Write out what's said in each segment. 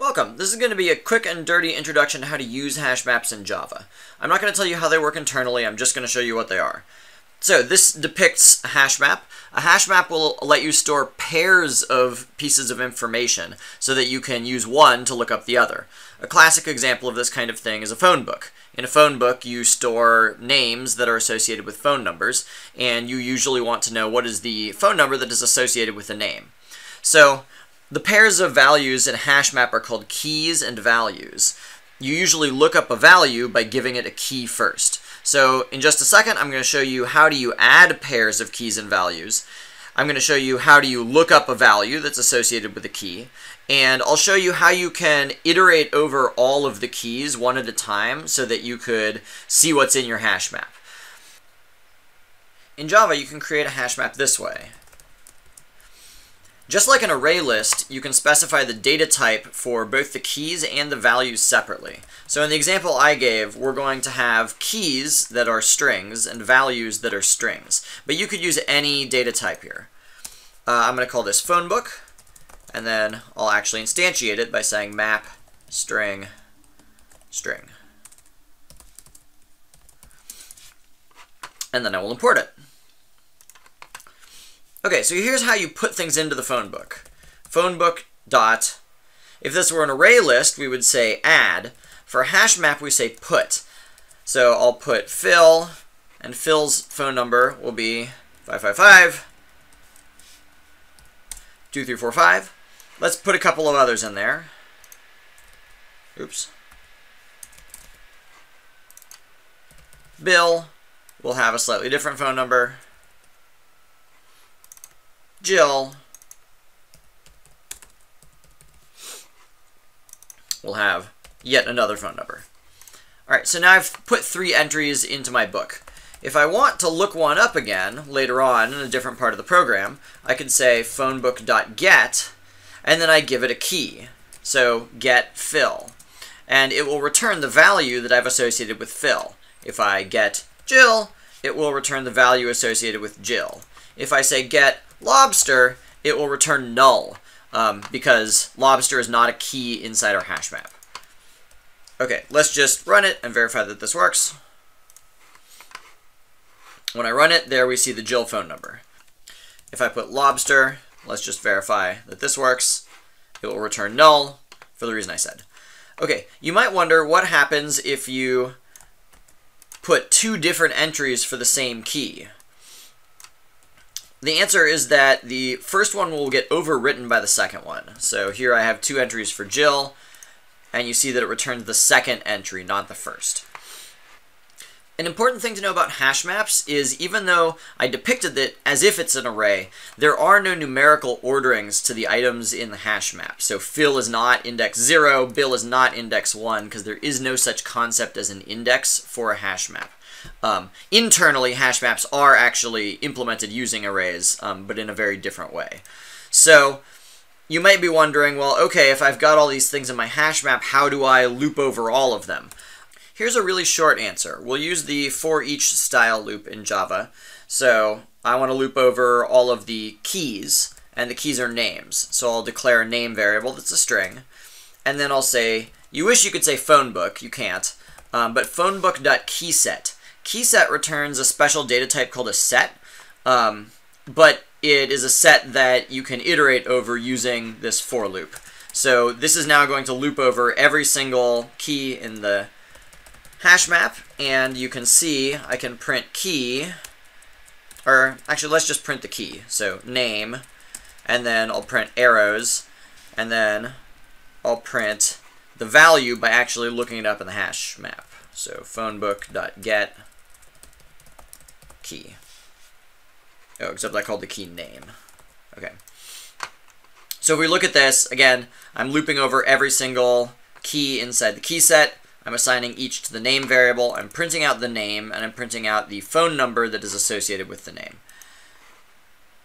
Welcome. This is going to be a quick and dirty introduction to how to use hash maps in Java. I'm not going to tell you how they work internally, I'm just going to show you what they are. So this depicts a hash map. A hash map will let you store pairs of pieces of information so that you can use one to look up the other. A classic example of this kind of thing is a phone book. In a phone book, you store names that are associated with phone numbers, and you usually want to know what is the phone number that is associated with the name. So the pairs of values in a hash map are called keys and values. You usually look up a value by giving it a key first. So in just a second, I'm going to show you how do you add pairs of keys and values. I'm going to show you how do you look up a value that's associated with a key. And I'll show you how you can iterate over all of the keys one at a time so that you could see what's in your hash map. In Java, you can create a hash map this way. Just like an array list, you can specify the data type for both the keys and the values separately. So in the example I gave, we're going to have keys that are strings and values that are strings. But you could use any data type here. Uh, I'm going to call this phone book, and then I'll actually instantiate it by saying map string string. And then I will import it. Okay, so here's how you put things into the phone book. Phone book dot. If this were an array list, we would say add. For a hash map, we say put. So I'll put Phil, and Phil's phone number will be 555 2345. Let's put a couple of others in there. Oops. Bill will have a slightly different phone number. Jill will have yet another phone number. Alright, so now I've put three entries into my book. If I want to look one up again later on in a different part of the program, I can say phonebook.get, and then I give it a key. So get Phil. And it will return the value that I've associated with Phil. If I get Jill, it will return the value associated with Jill. If I say get lobster, it will return null, um, because lobster is not a key inside our hash map. Okay, let's just run it and verify that this works. When I run it, there we see the Jill phone number. If I put lobster, let's just verify that this works. It will return null for the reason I said. Okay, you might wonder what happens if you put two different entries for the same key. The answer is that the first one will get overwritten by the second one. So here I have two entries for Jill, and you see that it returns the second entry, not the first. An important thing to know about hash maps is even though I depicted it as if it's an array, there are no numerical orderings to the items in the hash map. So Phil is not index 0, Bill is not index 1, because there is no such concept as an index for a hash map. Um, internally, hash maps are actually implemented using arrays, um, but in a very different way. So you might be wondering, well, okay, if I've got all these things in my hash map, how do I loop over all of them? Here's a really short answer. We'll use the for each style loop in Java. So I want to loop over all of the keys, and the keys are names. So I'll declare a name variable that's a string, and then I'll say, you wish you could say phone book, you can't, um, but phonebook.keyset KeySet returns a special data type called a set, um, but it is a set that you can iterate over using this for loop. So this is now going to loop over every single key in the hash map, and you can see I can print key, or actually let's just print the key. So name, and then I'll print arrows, and then I'll print the value by actually looking it up in the hash map. So phonebook.get key. Oh, except I called the key name. Okay. So if we look at this, again, I'm looping over every single key inside the key set. I'm assigning each to the name variable. I'm printing out the name, and I'm printing out the phone number that is associated with the name.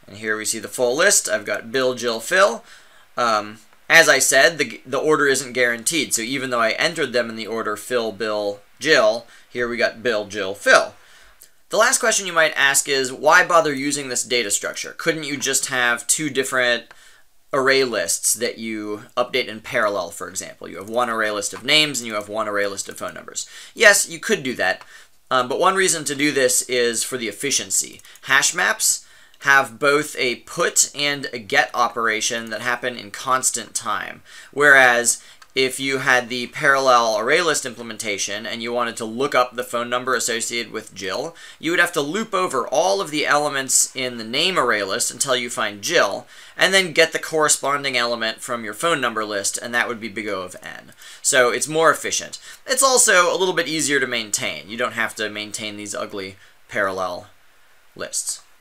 And here we see the full list. I've got Bill, Jill, Phil. Um, as I said, the, the order isn't guaranteed. So even though I entered them in the order Phil, Bill, Jill, here we got Bill, Jill, Phil. The last question you might ask is, why bother using this data structure? Couldn't you just have two different array lists that you update in parallel, for example. You have one array list of names and you have one array list of phone numbers. Yes, you could do that, um, but one reason to do this is for the efficiency. Hash maps have both a put and a get operation that happen in constant time, whereas if you had the parallel array list implementation and you wanted to look up the phone number associated with Jill, you would have to loop over all of the elements in the name array list until you find Jill, and then get the corresponding element from your phone number list, and that would be big O of n. So it's more efficient. It's also a little bit easier to maintain. You don't have to maintain these ugly parallel lists.